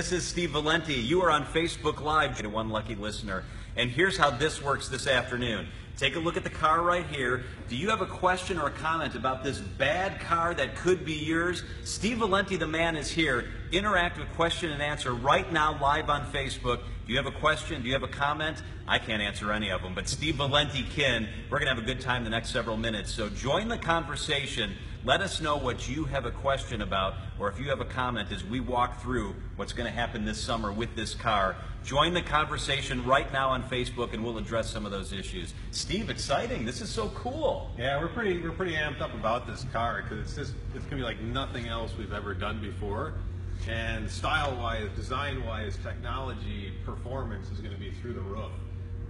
This is Steve Valenti. You are on Facebook Live to one lucky listener. And here's how this works this afternoon. Take a look at the car right here. Do you have a question or a comment about this bad car that could be yours? Steve Valenti, the man, is here. Interactive question and answer right now live on Facebook. Do you have a question? Do you have a comment? I can't answer any of them, but Steve Valenti can. We're going to have a good time the next several minutes. So join the conversation. Let us know what you have a question about, or if you have a comment as we walk through what's going to happen this summer with this car. Join the conversation right now on Facebook, and we'll address some of those issues. Steve, exciting! This is so cool. Yeah, we're pretty we're pretty amped up about this car because it's just it's gonna be like nothing else we've ever done before, and style-wise, design-wise, technology, performance is gonna be through the roof.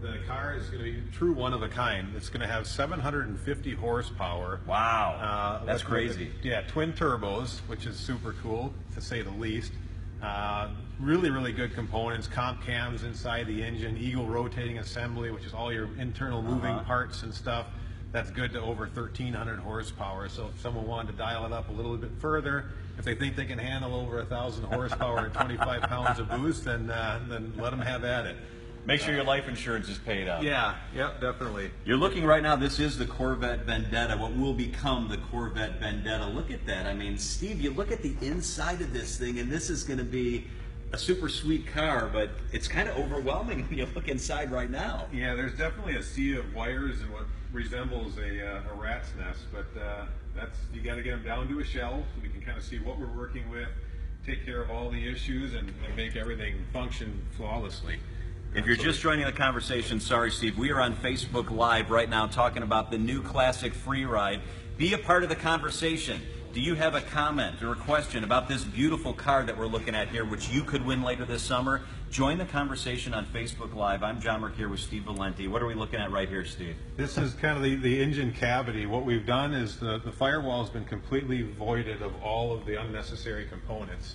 The car is going to be true one of a kind. It's going to have 750 horsepower. Wow, Uh, that's crazy. Yeah, twin turbos, which is super cool to say the least. Uh, really, really good components. Comp cams inside the engine, Eagle rotating assembly, which is all your internal moving Uh-huh. parts and stuff. That's good to over 1,300 horsepower. So if someone wanted to dial it up a little bit further, if they think they can handle over 1,000 horsepower and 25 pounds of boost, then uh, then let them have at it. Make sure your life insurance is paid out. Yeah, yep, definitely. You're looking right now, this is the Corvette Vendetta, what will become the Corvette Vendetta. Look at that. I mean, Steve, you look at the inside of this thing, and this is going to be a super sweet car, but it's kind of overwhelming when you look inside right now. Yeah, there's definitely a sea of wires and what resembles a, uh, a rat's nest, but uh, that's you got to get them down to a shell so we can kind of see what we're working with, take care of all the issues, and, and make everything function flawlessly. If you're just joining the conversation, sorry, Steve. We are on Facebook Live right now talking about the new classic free ride. Be a part of the conversation. Do you have a comment or a question about this beautiful car that we're looking at here, which you could win later this summer? Join the conversation on Facebook Live. I'm John Merck here with Steve Valenti. What are we looking at right here, Steve? This is kind of the, the engine cavity. What we've done is the, the firewall has been completely voided of all of the unnecessary components.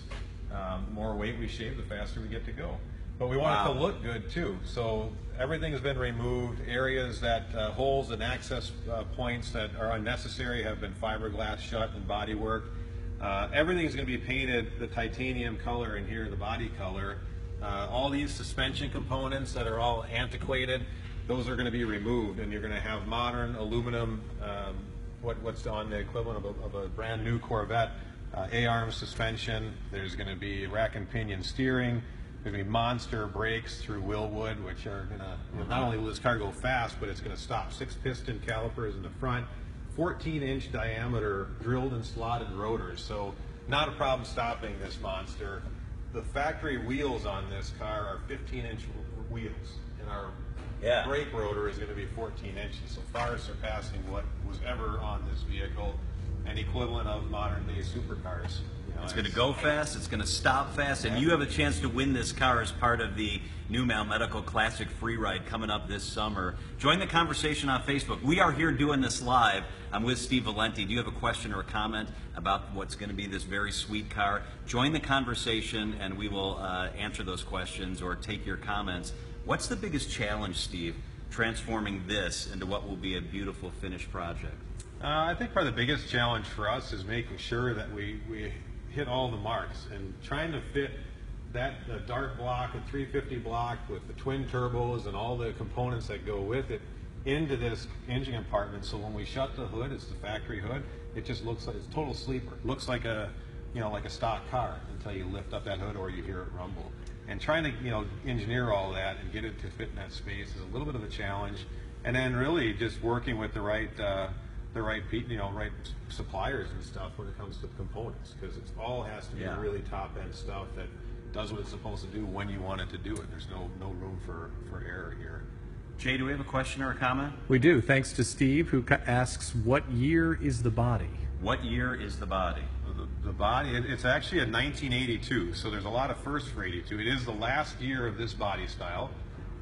Um, the more weight we shave, the faster we get to go. But we want it to look good too. So everything has been removed. Areas that uh, holes and access uh, points that are unnecessary have been fiberglass shut and bodywork. Uh, everything is going to be painted the titanium color and here the body color. Uh, all these suspension components that are all antiquated, those are going to be removed, and you're going to have modern aluminum. Um, what, what's on the equivalent of a, of a brand new Corvette? Uh, A-arm suspension. There's going to be rack and pinion steering. There's going to be monster brakes through Wilwood, which are going to not only will this car go fast, but it's going to stop six piston calipers in the front, 14 inch diameter drilled and slotted rotors. So not a problem stopping this monster. The factory wheels on this car are 15 inch wheels, and our Yeah. brake rotor is going to be 14 inches, so far surpassing what was ever on this vehicle, and equivalent of modern day supercars. It's going to go fast, it's going to stop fast, and you have a chance to win this car as part of the NuMale Medical Classic Free Ride coming up this summer. Join the conversation on Facebook. We are here doing this live. I'm with Steve Valenti. Do you have a question or a comment about what's going to be this very sweet car? Join the conversation, and we will uh, answer those questions or take your comments. What's the biggest challenge, Steve, transforming this into what will be a beautiful finished project? Uh, I think probably the biggest challenge for us is making sure that we, we hit all the marks and trying to fit that the Dart block, the 350 block with the twin turbos and all the components that go with it into this engine compartment. So when we shut the hood, it's the factory hood. It just looks like it's a total sleeper. Looks like a you know like a stock car until you lift up that hood or you hear it rumble. And trying to you know engineer all that and get it to fit in that space is a little bit of a challenge. And then really just working with the right. Uh, the right pe- you know right suppliers and stuff when it comes to components because it all has to be Yeah. really top end stuff that does what it's supposed to do when you want it to do it. There's no no room for for error here. Jay, do we have a question or a comment? We do, thanks to Steve, who ca- asks, What year is the body? What year is the body? The, the body it, it's actually a 1982, so there's a lot of firsts for 82. It is the last year of this body style.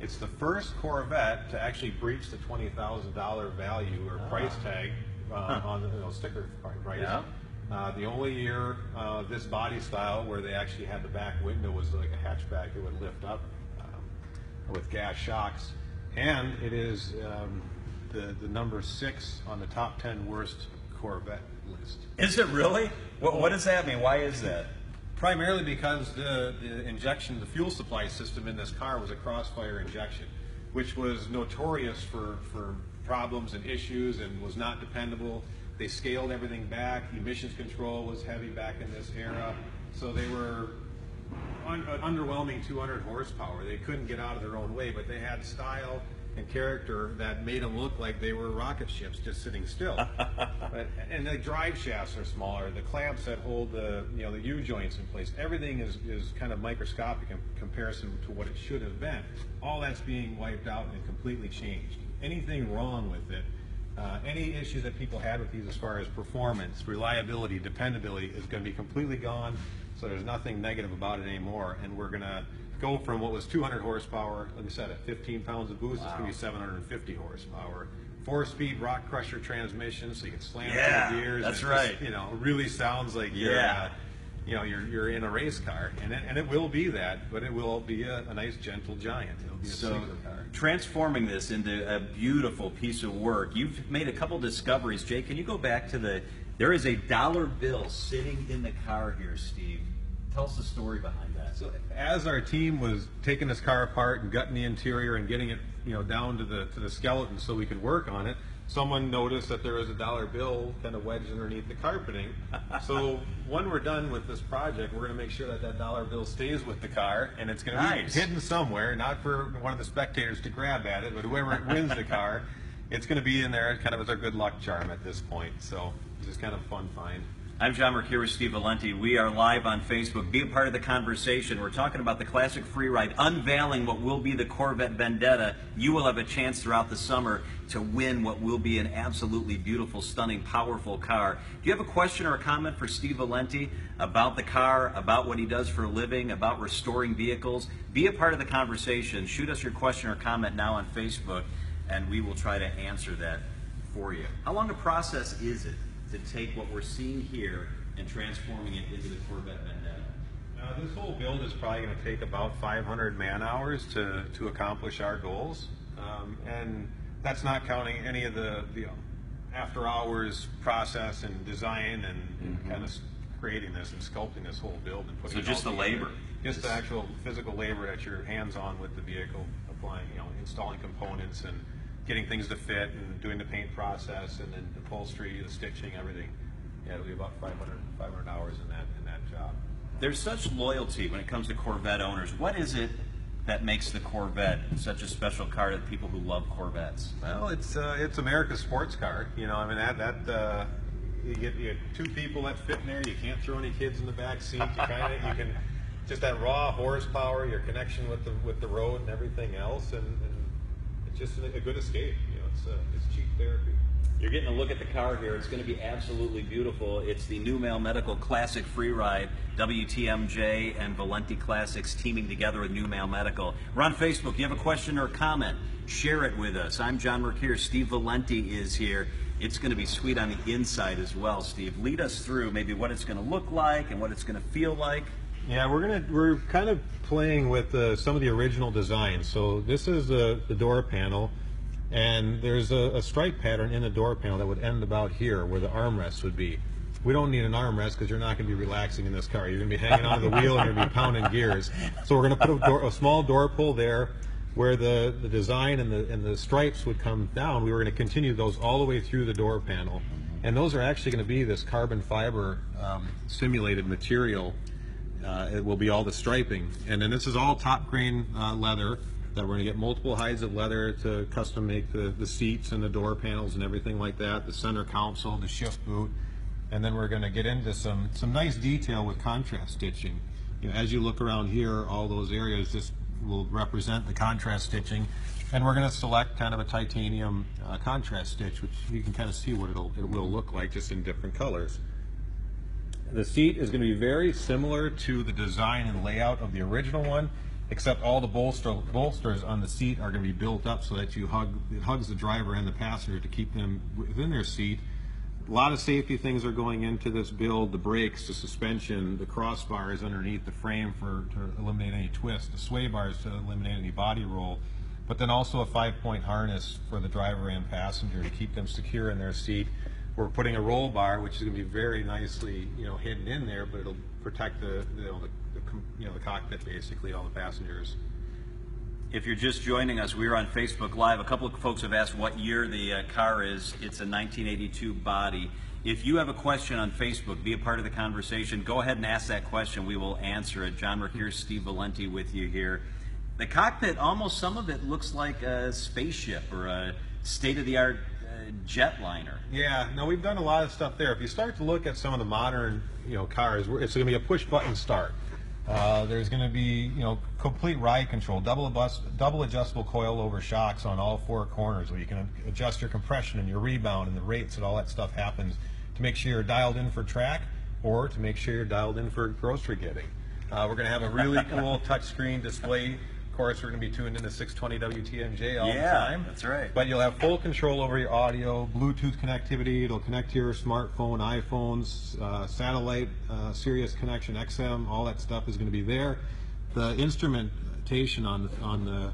It's the first Corvette to actually breach the twenty thousand dollar value or price tag uh, on the you know, sticker price. Yeah. Uh, the only year uh, this body style where they actually had the back window was like a hatchback that would lift up um, with gas shocks, and it is um, the the number six on the top ten worst Corvette list. Is it really? What, what does that mean? Why is that? Primarily because the, the injection, the fuel supply system in this car was a crossfire injection, which was notorious for, for problems and issues and was not dependable. They scaled everything back. Emissions control was heavy back in this era. So they were un- uh, underwhelming 200 horsepower. They couldn't get out of their own way, but they had style and character that made them look like they were rocket ships just sitting still. but, and the drive shafts are smaller. The clamps that hold the you know the U joints in place. Everything is, is kind of microscopic in comparison to what it should have been. All that's being wiped out and completely changed. Anything wrong with it? Uh, any issues that people had with these as far as performance, reliability, dependability is going to be completely gone. So there's nothing negative about it anymore. And we're going to go from what was 200 horsepower, like I said, at 15 pounds of boost, it's going to be 750 horsepower. Four-speed rock crusher transmission, so you can slam Yeah, through the gears. that's and it just, right. you know, really sounds like you're, Yeah. uh, you know, you're, you're in a race car, and it, and it will be that, but it will be a, a nice, gentle giant. It'll be a So, car. transforming this into a beautiful piece of work, you've made a couple discoveries. Jay, can you go back to the? There is a dollar bill sitting in the car here, Steve. Tell us the story behind that. So as our team was taking this car apart and gutting the interior and getting it, you know, down to the to the skeleton so we could work on it, someone noticed that there was a dollar bill kind of wedged underneath the carpeting. so when we're done with this project, we're going to make sure that that dollar bill stays with the car and it's going to Nice. be hidden somewhere, not for one of the spectators to grab at it, but whoever wins the car, it's going to be in there kind of as our good luck charm at this point. So it's just kind of fun find. I'm John Mercure with Steve Valenti. We are live on Facebook. Be a part of the conversation. We're talking about the classic free ride, unveiling what will be the Corvette Vendetta. You will have a chance throughout the summer to win what will be an absolutely beautiful, stunning, powerful car. Do you have a question or a comment for Steve Valenti about the car, about what he does for a living, about restoring vehicles? Be a part of the conversation. Shoot us your question or comment now on Facebook, and we will try to answer that for you. How long a process is it to take what we're seeing here and transforming it into the Corvette Vendetta? Now, this whole build is probably going to take about 500 man hours to, to accomplish our goals. Um, and that's not counting any of the, the after hours process and design and, kind of creating this and sculpting this whole build and putting So just the labor. Just the actual physical labor that you're hands on with the vehicle, applying, you know, installing components and getting things to fit and doing the paint process and then the upholstery, the stitching, everything. Yeah, it'll be about 500, 500 hours in that, in that job. There's such loyalty when it comes to Corvette owners. What is it that makes the Corvette such a special car to the people who love Corvettes? Well, it's uh, it's America's sports car. You know, I mean that that uh, you get you two people that fit in there. You can't throw any kids in the back seat. You kind of you can just that raw horsepower, your connection with the with the road and everything else, and, and it's just a, good escape. You know, it's uh, it's cheap therapy. You're getting a look at the car here. It's going to be absolutely beautiful. It's the NuMale Medical Classic Free Ride, WTMJ and Valenti Classics teaming together with NuMale Medical. We're on Facebook. You have a question or a comment? Share it with us. I'm John Mercure. Steve Valenti is here. It's going to be sweet on the inside as well, Steve. Lead us through maybe what it's going to look like and what it's going to feel like. Yeah, we're gonna we're kind of playing with uh, some of the original designs. So this is the the door panel, and there's a, a stripe pattern in the door panel that would end about here, where the armrest would be. We don't need an armrest because you're not going to be relaxing in this car. You're going to be hanging onto the wheel and you're going to be pounding gears. So we're going to put a, door, a small door pull there, where the, the design and the and the stripes would come down. We were going to continue those all the way through the door panel, and those are actually going to be this carbon fiber um, simulated material uh, it will be all the striping. And then this is all top grain uh, leather that we're going to get multiple hides of leather to custom make the, the seats and the door panels and everything like that, the center console, the shift boot. And then we're going to get into some, some nice detail with contrast stitching. You know, as you look around here, all those areas just will represent the contrast stitching. And we're going to select kind of a titanium uh, contrast stitch, which you can kind of see what it'll, it will look like just in different colors. The seat is going to be very similar to the design and layout of the original one, except all the bolster, bolsters on the seat are going to be built up so that you hug it hugs the driver and the passenger to keep them within their seat. A lot of safety things are going into this build: the brakes, the suspension, the crossbars underneath the frame for to eliminate any twist, the sway bars to eliminate any body roll, but then also a five-point harness for the driver and passenger to keep them secure in their seat. We're putting a roll bar, which is going to be very nicely, you know, hidden in there, but it'll protect the, you know, the, the you know, the cockpit basically, all the passengers. If you're just joining us, we're on Facebook Live. A couple of folks have asked what year the uh, car is. It's a 1982 body. If you have a question on Facebook, be a part of the conversation. Go ahead and ask that question. We will answer it. John Mercure, Steve Valenti with you here. The cockpit, almost some of it looks like a spaceship or a state-of-the-art uh, jetliner. Yeah, no, we've done a lot of stuff there. If you start to look at some of the modern, you know, cars, it's going to be a push-button start. Uh, there's going to be, you know, complete ride control, double, abus- double adjustable coil-over shocks on all four corners, where you can adjust your compression and your rebound and the rates and all that stuff happens to make sure you're dialed in for track or to make sure you're dialed in for grocery getting. Uh, we're going to have a really cool touchscreen display. Of course, we're going to be tuned into 620 WTMJ all the Yeah, time. that's right. But you'll have full control over your audio, Bluetooth connectivity. It'll connect to your smartphone, iPhones, uh, satellite, uh, Sirius connection, XM. All that stuff is going to be there. The instrumentation on on the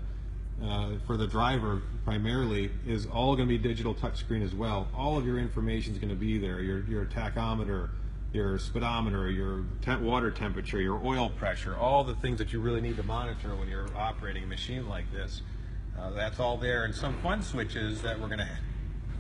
uh, for the driver primarily is all going to be digital touchscreen as well. All of your information is going to be there. Your your tachometer, your speedometer, your temp- water temperature, your oil pressure, all the things that you really need to monitor when you're operating a machine like this. Uh, that's all there, and some fun switches that we're going to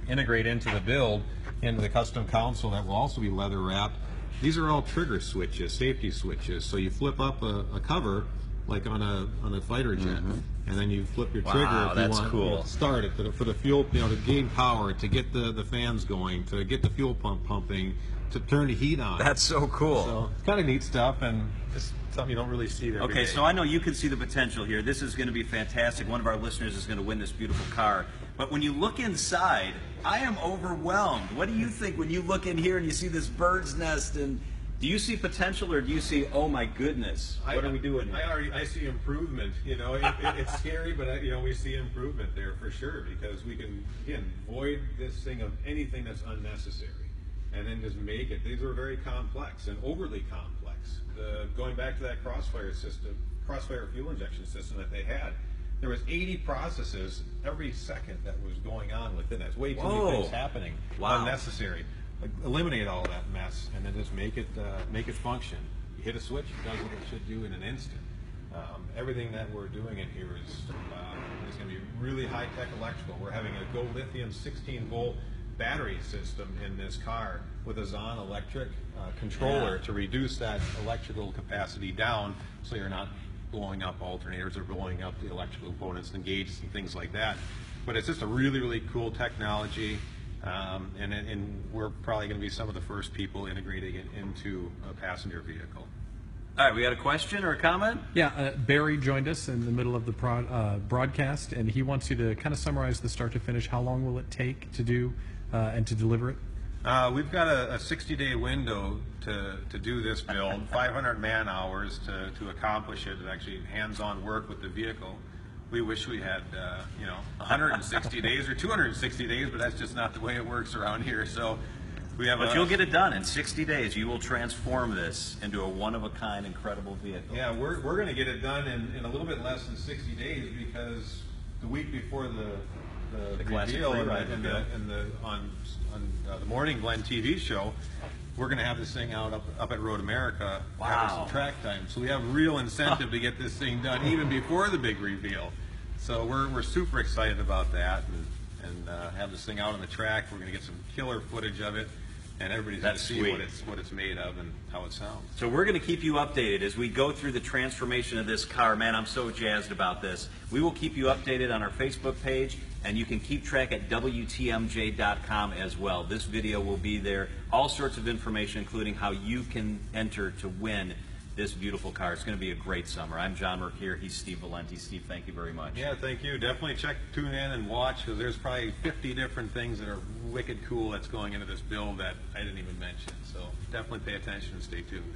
integrate into the build, into the custom console that will also be leather wrapped. These are all trigger switches, safety switches. So you flip up a, a cover, like on a on a fighter jet, and then you flip your trigger Wow, if you that's want cool. to start it for the, for the fuel, you know, to gain power, to get the, the fans going, to get the fuel pump pumping, to turn the heat on. That's so cool. so kind of neat stuff, and it's something you don't really see there. Okay, so I know you can see the potential here. This is going to be fantastic. One of our listeners is going to win this beautiful car. But when you look inside, I am overwhelmed. What do you think when you look in here and you see this bird's nest? And do you see potential, or do you see, oh my goodness, what are we doing? I Here? already I see improvement. You know, it, it, it's scary, but I, you know we see improvement there for sure because we can again void this thing of anything that's unnecessary, and then just make it. These are very complex and overly complex. The, going back to that crossfire system, crossfire fuel injection system that they had. There was 80 processes every second that was going on within that. It's way too Whoa. many things happening. Wow. Unnecessary. Like, eliminate all that mess and then just make it uh, make it function. You hit a switch, it does what it should do in an instant. Um, everything that we're doing in here is uh, is going to be really high tech electrical. We're having a Go Lithium 16 volt battery system in this car with a Zon electric uh, controller Yeah. to reduce that electrical capacity down, so you're not blowing up alternators or blowing up the electrical components and gauges and things like that. But it's just a really really cool technology. Um, and, and we're probably going to be some of the first people integrating it into a passenger vehicle. All right, we got a question or a comment? Yeah, uh, Barry joined us in the middle of the prod, uh, broadcast, and he wants you to kind of summarize the start to finish. How long will it take to do and to deliver it? Uh, we've got a, a 60-day window to, to do this build, 500 man hours to, to accomplish it. It's actually hands-on work with the vehicle. We wish we had, uh, you know, 160 days or 260 days, but that's just not the way it works around here. So we have. But a, you'll get it done in 60 days. You will transform this into a one-of-a-kind, incredible vehicle. Yeah, we're, we're going to get it done in, in a little bit less than 60 days because the week before the the, The reveal and the, and the, and the on on uh, the Morning Blend TV show, we're going to have this thing out up, up at Road America having Wow. some track time. So we have real incentive to get this thing done even before the big reveal. So we're, we're super excited about that and, and uh, have this thing out on the track. We're going to get some killer footage of it, and everybody's going to see sweet. what it's what it's made of and how it sounds. So we're going to keep you updated as we go through the transformation of this car. Man, I'm so jazzed about this. We will keep you updated on our Facebook page, and you can keep track at WTMJ.com as well. This video will be there. All sorts of information, including how you can enter to win this beautiful car. It's going to be a great summer. I'm John Mercure. He's Steve Valenti. Steve, thank you very much. Yeah, thank you. Definitely check, tune in and watch because there's probably 50 different things that are wicked cool that's going into this build that I didn't even mention. So definitely pay attention and stay tuned.